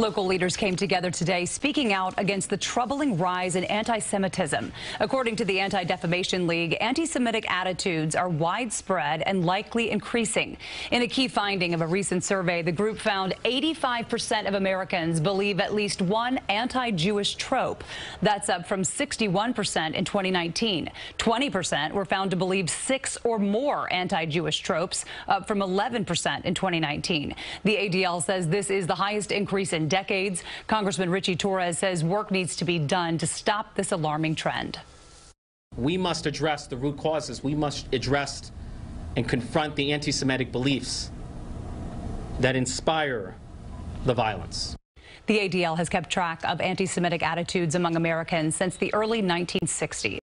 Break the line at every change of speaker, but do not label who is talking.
Local leaders came together today speaking out against the troubling rise in anti-Semitism. According to the Anti-Defamation League, anti-Semitic attitudes are widespread and likely increasing. In a key finding of a recent survey, the group found 85% of Americans believe at least one anti-Jewish trope. That's up from 61% in 2019. 20% were found to believe six or more anti-Jewish tropes, up from 11% in 2019. The ADL says this is the highest increase in decades. Congressman Ritchie Torres says work needs to be done to stop this alarming trend.
We must address the root causes. We must address and confront the anti-Semitic beliefs that inspire the violence.
The ADL has kept track of anti-Semitic attitudes among Americans since the early 1960s.